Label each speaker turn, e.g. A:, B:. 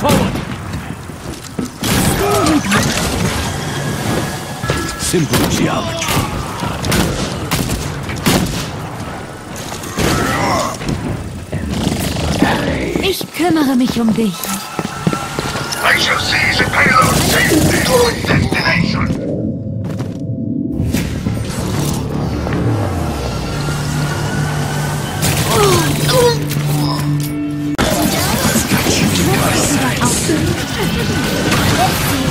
A: Forward! Simple geometry.
B: Ich kümmere mich um dich.
C: I shall seize Imperial Let's see